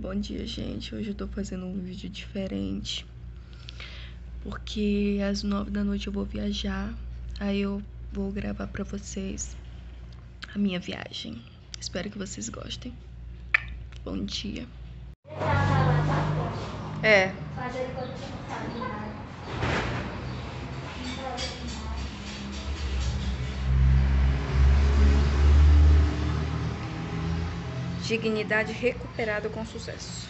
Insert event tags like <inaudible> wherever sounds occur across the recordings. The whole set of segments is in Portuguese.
Bom dia, gente. Hoje eu tô fazendo um vídeo diferente. Porque às nove da noite eu vou viajar. Aí eu vou gravar pra vocês a minha viagem. Espero que vocês gostem. Bom dia. É. Dignidade recuperada com sucesso.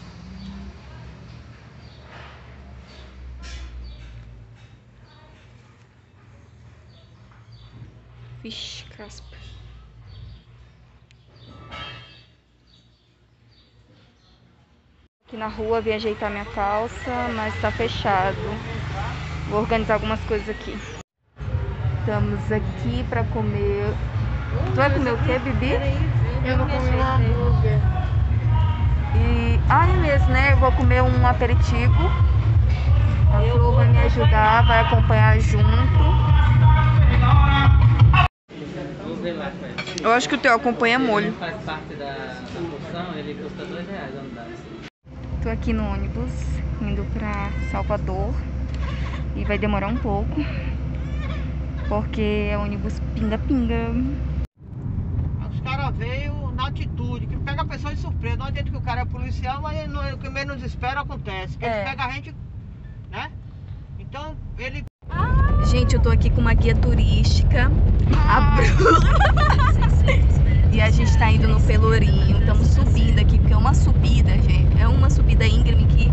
Vixe, caspa. Aqui na rua vim ajeitar minha calça, mas tá fechado. Vou organizar algumas coisas aqui. Estamos aqui pra comer. Tu vai comer o que, Bibi? Eu vou comer um hambúrguer. E. Ah, é mesmo, né? Eu vou comer um aperitivo. A Flor vai me ajudar, vai acompanhar junto. Eu acho que o teu acompanha molho. faz parte da, ele custa dois reais a unidade. Tô aqui no ônibus, indo pra Salvador. E vai demorar um pouco. Porque é ônibus pinga-pinga. Os caras veio na atitude, que pega a pessoa de surpresa. Não adianta que o cara é policial, mas ele não- o que menos espera acontece. Que É. Eles pegam a gente, né? Então, ele Gente, eu tô aqui com uma guia turística. A Bru- <laughs> e a gente tá indo no Pelourinho. Estamos subindo aqui, porque é uma subida, gente. É uma subida íngreme que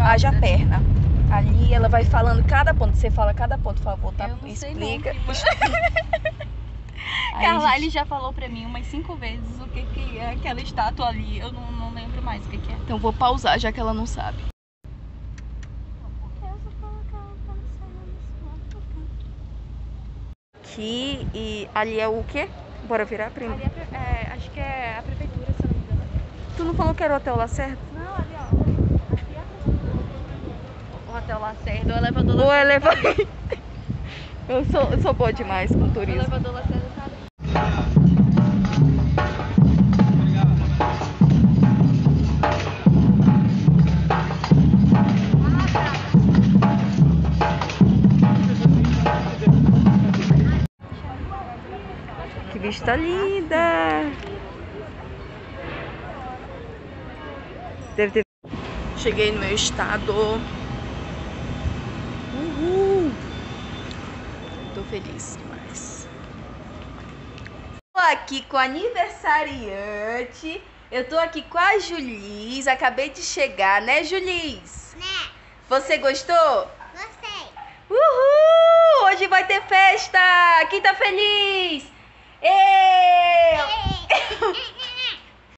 haja perna. Ali ela vai falando cada ponto. Você fala cada ponto, por favor, tá? Eu não sei não, Explica. <laughs> Aí, Carla, gente, ele já falou pra mim umas cinco vezes o que, que é aquela estátua ali. Eu não, não lembro mais o que, que é. Então vou pausar, já que ela não sabe. Aqui e ali é o quê? Bora virar, prima? Ali é, é, acho que é a prefeitura, se eu não me engano. Tu não falou que era o Hotel Lacerda? Não, ali ó. Aqui é a. O Hotel Lacerda, o elevador O Lacerda. elevador. <laughs> Eu sou, eu sou boa demais com O turismo. elevador Lacerda Que vista linda! Deve ter. Cheguei no meu estado. Uhul! Tô feliz demais. Tô aqui com a aniversariante. Eu tô aqui com a Julis. Acabei de chegar, né, Julis? Né? Você gostou? Gostei. Uhul! Hoje vai ter festa! Quem tá feliz? Eu! <laughs> <laughs>